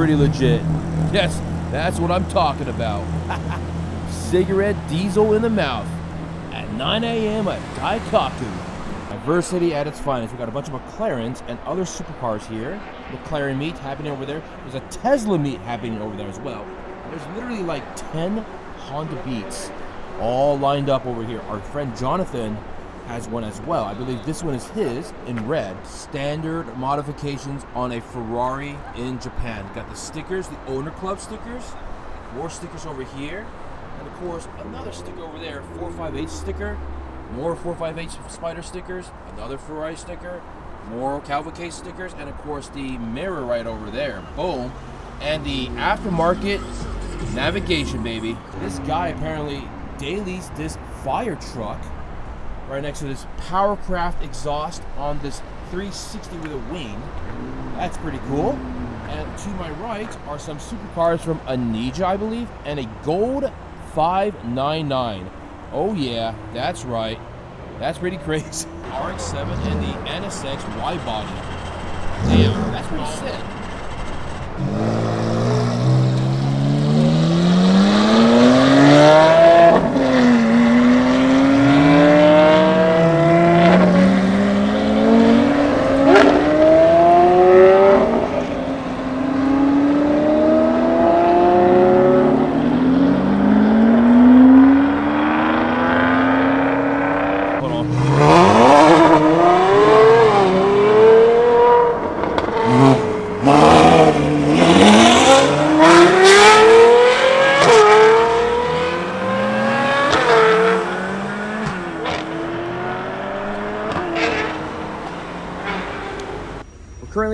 pretty legit. Yes, that's what I'm talking about. Cigarette diesel in the mouth at 9 a.m. at Daikoku. Diversity at its finest. We got a bunch of McLarens and other supercars here. McLaren meet happening over there. There's a Tesla meet happening over there as well. There's literally like 10 Honda Beats all lined up over here. Our friend Jonathan has one as well. I believe this one is his in red. Standard modifications on a Ferrari in Japan. Got the stickers, the owner club stickers, more stickers over here, and of course another sticker over there, 458 sticker, more 458 Spider stickers, another Ferrari sticker, more Cavalcade stickers, and of course the mirror right over there. Boom. And the aftermarket navigation, baby. This guy apparently dailies this fire truck right next to this Powercraft exhaust on this 360 with a wing. That's pretty cool. And to my right are some supercars from Anija, I believe, and a gold 599. Oh yeah, that's right. That's pretty crazy. RX-7 and the NSX Y body. Damn, that's pretty sick.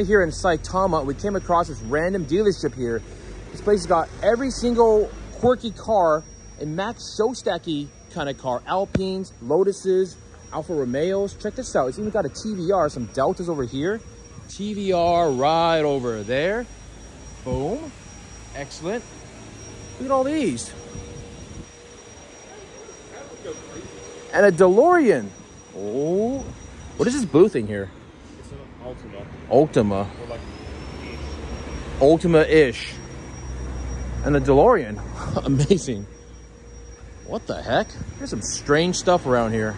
Here in Saitama. We came across this random dealership here. This place has got every single quirky car and Max Showstacky kind of car. Alpines, Lotuses, Alfa Romeos. Check this out. It's even got a TVR, some Deltas over here. TVR right over there. Boom. Excellent. Look at all these. And a DeLorean. Oh. What is this blue thing here? Ultima. Ultima. Like Ultima-ish. And a DeLorean. Amazing. What the heck? There's some strange stuff around here.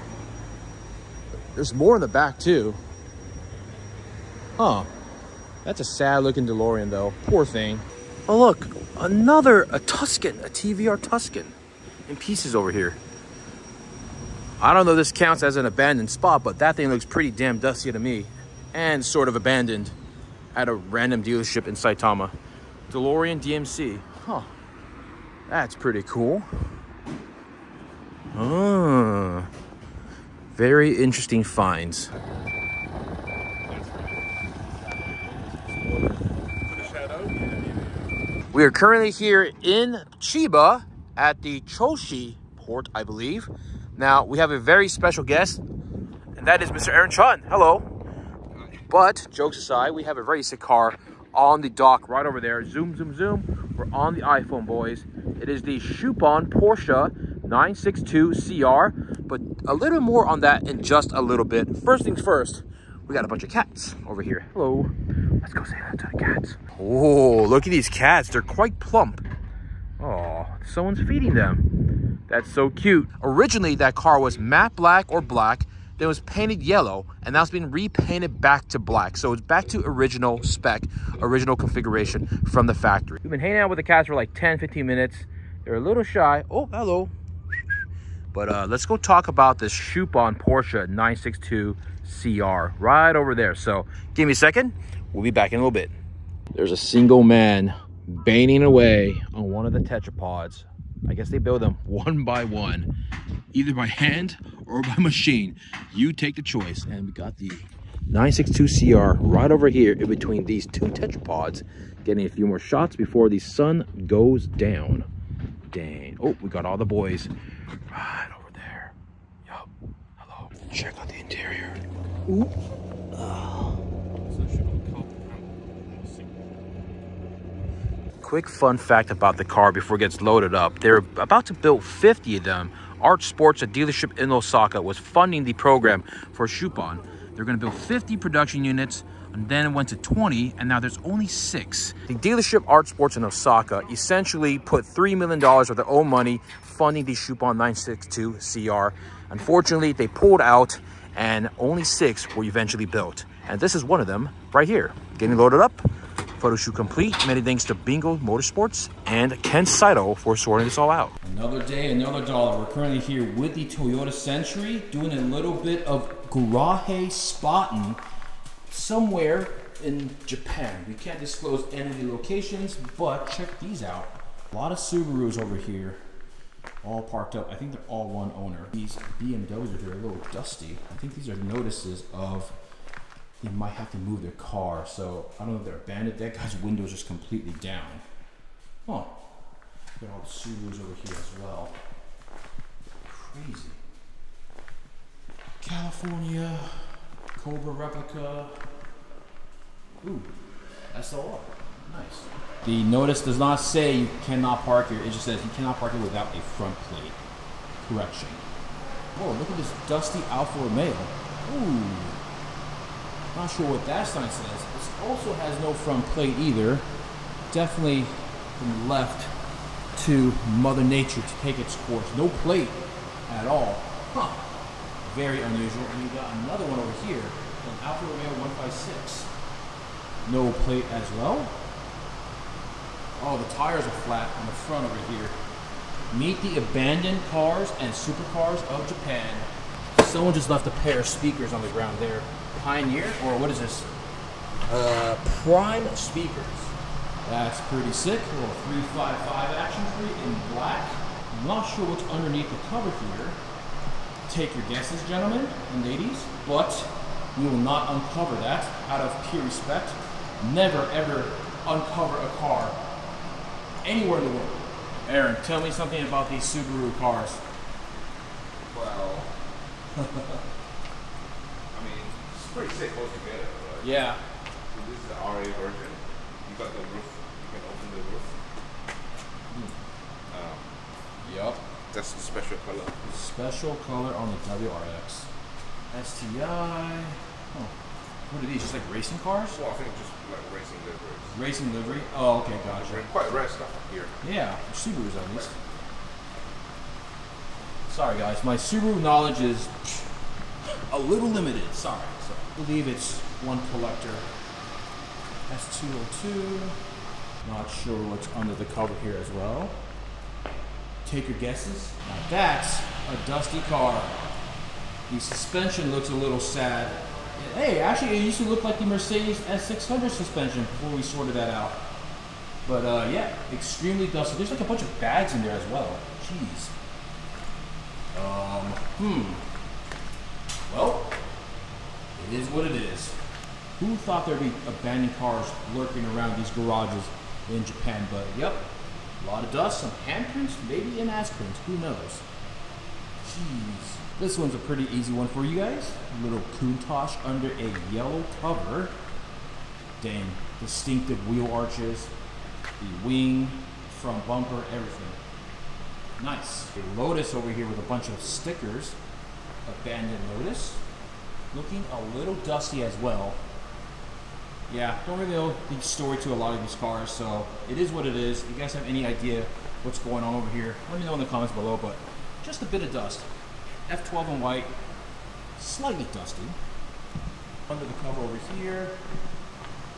There's more in the back too. Huh. That's a sad looking DeLorean though. Poor thing. Oh look, another, a Tuscan, a TVR Tuscan in pieces over here. I don't know if this counts as an abandoned spot, but that thing looks pretty damn dusty to me and sort of abandoned at a random dealership in Saitama. DeLorean DMC. Huh. That's pretty cool. Ah. Very interesting finds. We are currently here in Chiba at the Choshi port, I believe. Now, we have a very special guest, and that is Mr. Aaron Chun. Hello. But, jokes aside, we have a very sick car on the dock right over there. Zoom, zoom, zoom. We're on the iPhone, boys. It is the Schuppan Porsche 962 CR, but a little more on that in just a little bit. First things first, we got a bunch of cats over here. Hello. Let's go say that to the cats. Oh, look at these cats. They're quite plump. Oh, someone's feeding them. That's so cute. Originally, that car was matte black or black, then it was painted yellow, and now it's been repainted back to black. So it's back to original spec, original configuration from the factory. We've been hanging out with the cats for like 10, 15 minutes. They're a little shy. Oh, hello. But uh, let's go talk about this Schuppan Porsche 962 CR right over there. So give me a second. We'll be back in a little bit. There's a single man baning away on one of the tetrapods. I guess they build them one by one, either by hand or by machine. You take the choice. And we got the 962 CR right over here in between these two tetrapods, getting a few more shots before the sun goes down. Dang. Oh, we got all the boys right over there. Yup. Hello. Check out the interior. Ooh. Quick fun fact about the car before it gets loaded up. They're about to build 50 of them. Art Sports, a dealership in Osaka, was funding the program for Schuppan. They're going to build 50 production units, and then it went to 20, and now there's only six. The dealership Art Sports in Osaka essentially put $3 million of their own money funding the Schuppan 962 CR. Unfortunately, they pulled out, and only six were eventually built. And this is one of them right here, getting loaded up. Photo shoot complete. Many thanks to Bingo Motorsports and Ken Saito for sorting this all out. Another day, another dollar. We're currently here with the Toyota Century, doing a little bit of garage spotting somewhere in Japan. We can't disclose any of the locations, but check these out. A lot of Subarus over here, all parked up. I think they're all one owner. These BMWs are here a little dusty. I think these are notices of they might have to move their car. So I don't know if they're abandoned. That guy's window is just completely down. Oh, got all the Subarus over here as well. Crazy. California, Cobra replica. Ooh, SLR. Nice. The notice does not say you cannot park here. It just says you cannot park here without a front plate. Correction. Oh, look at this dusty Alfa Romeo. Ooh. Not sure what that sign says. This also has no front plate either. Definitely been left to Mother Nature to take its course. No plate at all. Huh. Very unusual. And we got another one over here, an Alfa Romeo 156. No plate as well. Oh, the tires are flat on the front over here. Meet the abandoned cars and supercars of Japan. Someone just left a pair of speakers on the ground there. Pioneer, or what is this? Uh, Prime speakers. That's pretty sick. A little 355 action free in black. I'm not sure what's underneath the cover here. Take your guesses, gentlemen and ladies, but we will not uncover that out of pure respect. Never ever uncover a car anywhere in the world. Aaron, tell me something about these Subaru cars. I mean, it's pretty sick altogether. Right? Yeah. So this is the RA version. You got the roof. You can open the roof. Um, Yup. that's the special color. Special color on the WRX. STI. Oh. What are these? Just like racing cars? Well, I think just like racing liveries. Racing livery? Oh, okay, gotcha. Quite rare stuff here. Yeah, Subarus at least. Sorry guys, my Subaru knowledge is a little limited. Sorry. So I believe it's one collector. S202. Not sure what's under the cover here as well. Take your guesses. Now that's a dusty car. The suspension looks a little sad. Hey, actually, it used to look like the Mercedes S600 suspension before we sorted that out. But uh, yeah, extremely dusty. There's like a bunch of bags in there as well. Jeez. Um, hmm. Well, it is what it is. Who thought there'd be abandoned cars lurking around these garages in Japan? But yep, a lot of dust, some handprints, maybe an ass. Who knows? Jeez. This one's a pretty easy one for you guys. Little Countach under a yellow cover. Dang, distinctive wheel arches, the wing, front bumper, everything. Nice. A Lotus over here with a bunch of stickers. Abandoned Lotus. Looking a little dusty as well. Yeah, don't really know the story to a lot of these cars, so it is what it is. If you guys have any idea what's going on over here, let me know in the comments below, but just a bit of dust. F12 in white, slightly dusty. Under the cover over here,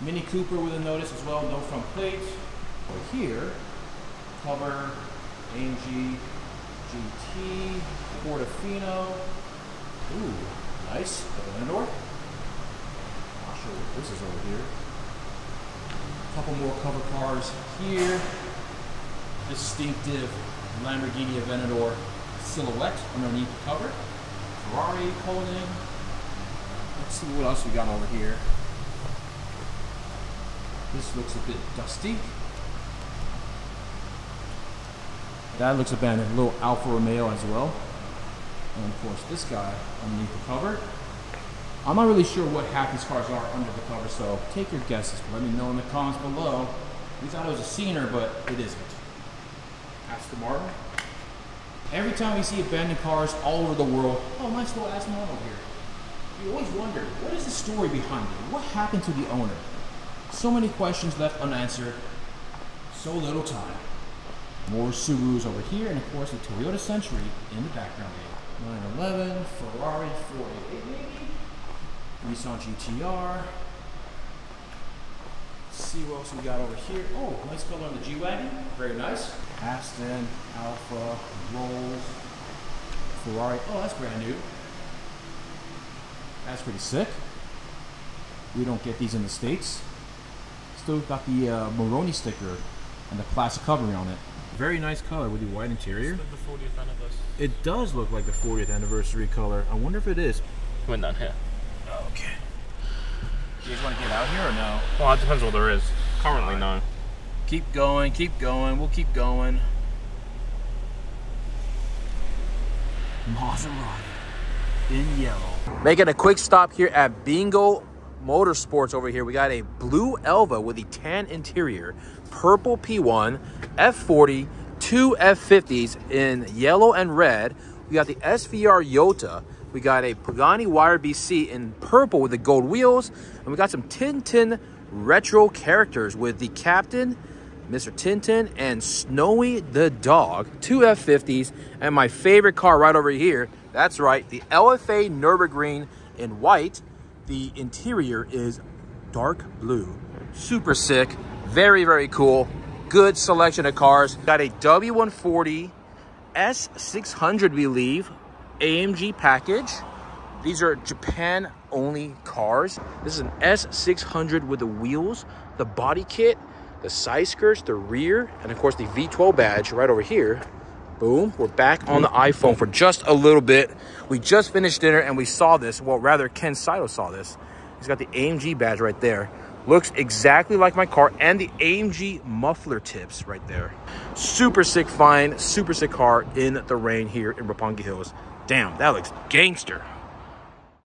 Mini Cooper with a notice as well, no front plate. Over here, cover AMG GT, Portofino. Ooh, nice. Aventador. Not sure what this is over here. A couple more cover cars here. Distinctive Lamborghini Aventador silhouette underneath the cover. Ferrari Koenig. Let's see what else we got over here. This looks a bit dusty. That looks abandoned. A little Alfa Romeo as well. And of course this guy underneath the cover. I'm not really sure what half these cars are under the cover, so take your guesses. Let me know in the comments below. We thought it was a Scener, but it isn't. Aston Martin. Every time we see abandoned cars all over the world, oh, nice little Aston Martin over here. You always wonder, what is the story behind it? What happened to the owner? So many questions left unanswered, so little time. More Subarus over here, and of course the Toyota Century in the background there. 911, Ferrari 488 maybe, Nissan GTR. Let's see what else we got over here. Oh, nice color on the G-Wagon, very nice. Aston, Alfa, Rolls, Ferrari. Oh, that's brand new. That's pretty sick. We don't get these in the States. Still got the uh, Moroni sticker and the plastic covering on it. Very nice color with the white interior. the 40th anniversary. It does look like the 40th anniversary color. I wonder if it is. Went down here. Okay. You guys want to get out here or no? Well, it depends what there is. Currently, no. Keep going, keep going. We'll keep going. Maserati in yellow. Making a quick stop here at Bingo Motorsports over here. We got a blue Elva with the tan interior, purple P1, F40, two F50s in yellow and red. We got the SVR Yota. We got a Pagani Huayra BC in purple with the gold wheels. And we got some Tintin retro characters with the captain, Mr. Tintin, and Snowy the dog. Two F50s. And my favorite car right over here. That's right, the LFA Nürburgring in white. The interior is dark blue. Super sick. Very, very cool. Good selection of cars. Got a W140 S600, believe, AMG package. These are Japan only cars. This is an S600 with the wheels, the body kit, the side skirts, the rear, and of course the V12 badge right over here. Boom, we're back on the iPhone for just a little bit. We just finished dinner and we saw this. Well, rather, Ken Saito saw this. He's got the AMG badge right there. Looks exactly like my car and the AMG muffler tips right there. Super sick find, super sick car in the rain here in Roppongi Hills. Damn, that looks gangster.